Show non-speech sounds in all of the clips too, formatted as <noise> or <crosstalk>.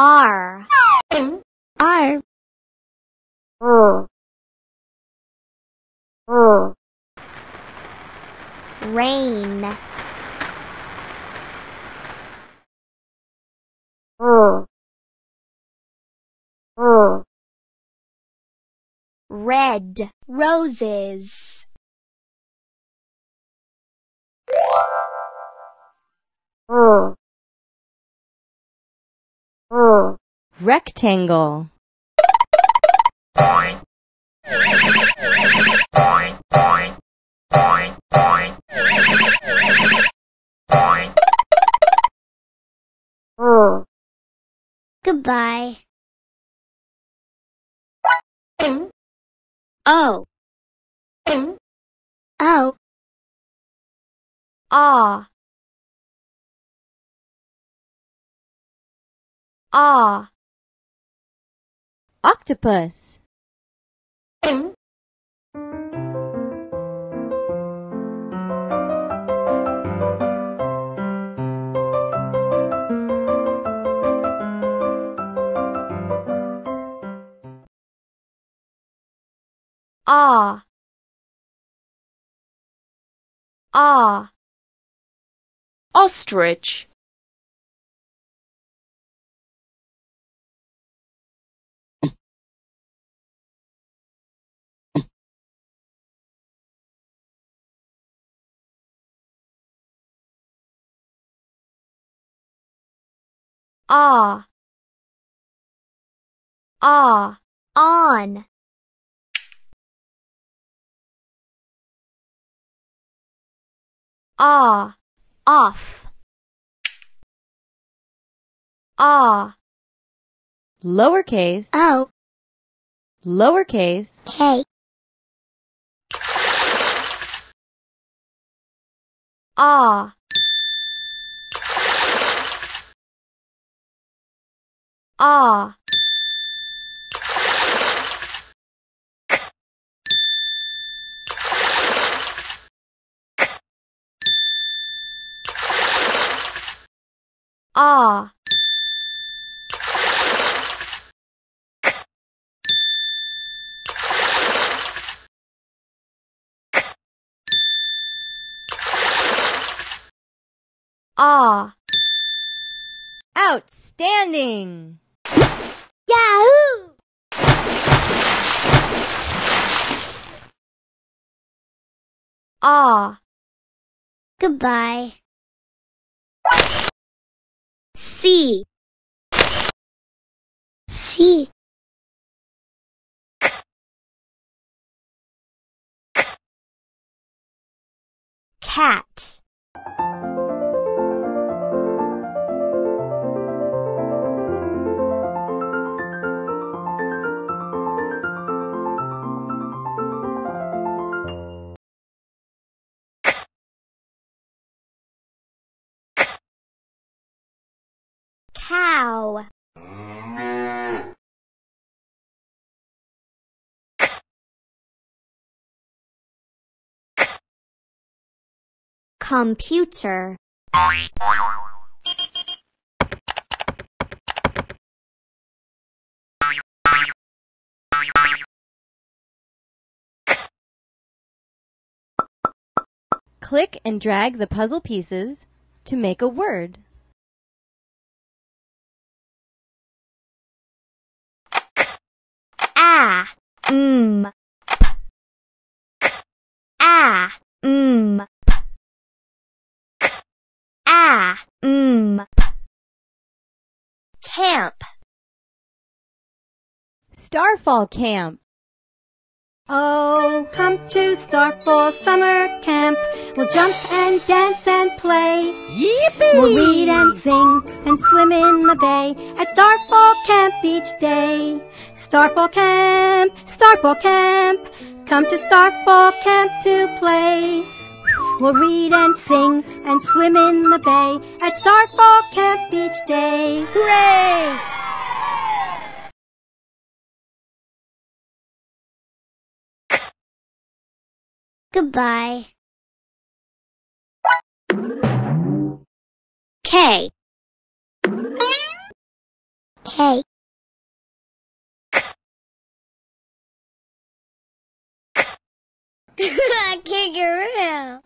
R. R. Rain. Red. Roses Rectangle. Goodbye. O. O. Ah Ah Octopus. Ah Ah Ostrich Ah Ah On. Ah Off. Ah Lowercase. O. Lowercase. K. Ah Ah Ah Ah Outstanding Yahoo! Ah. Goodbye. C. C. Cat. Computer. Click and drag the puzzle pieces to make a word. Ah. Mm. Ah. Mm. Ah. Mm. Camp. Starfall Camp Oh, come to Starfall Summer Camp. We'll jump and dance and play. Yippee! We'll read and sing and swim in the bay at Starfall Camp each day. Starfall Camp, Starfall Camp. Come to Starfall Camp to play. We'll read and sing and swim in the bay at Starfall Camp each day. Hooray! Goodbye. K. K. <laughs> Kangaroo.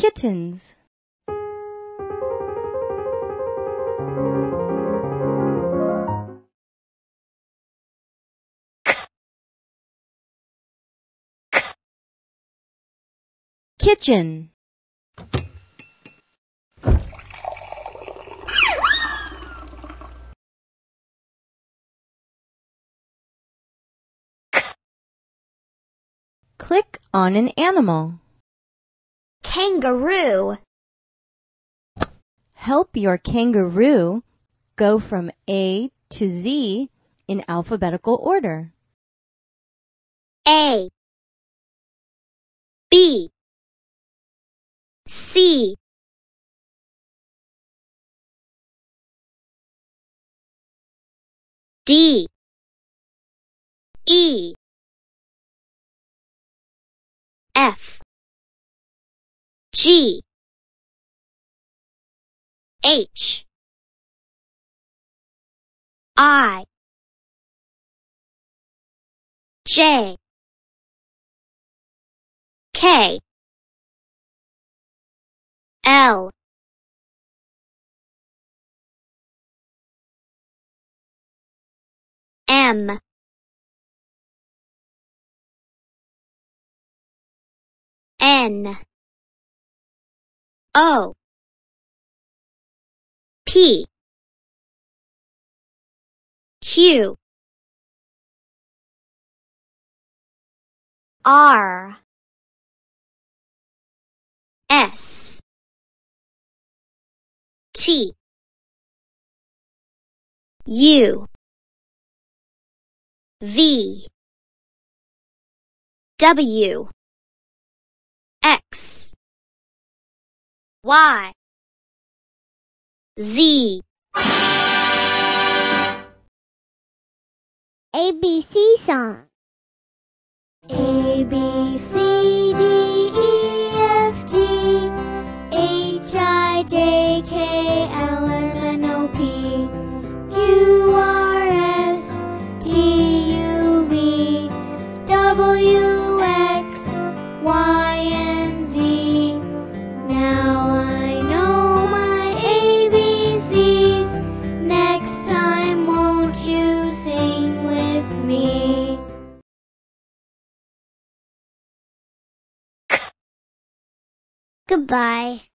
Kittens. Kitchen. Click on an animal. Kangaroo. Help your kangaroo go from A to Z in alphabetical order. A. B. C. D. E. F. G. H. I. J. K. L. M. N. O. P. Q. R. S. T. U. V. W. X. Y. Z. ABC song. A Goodbye.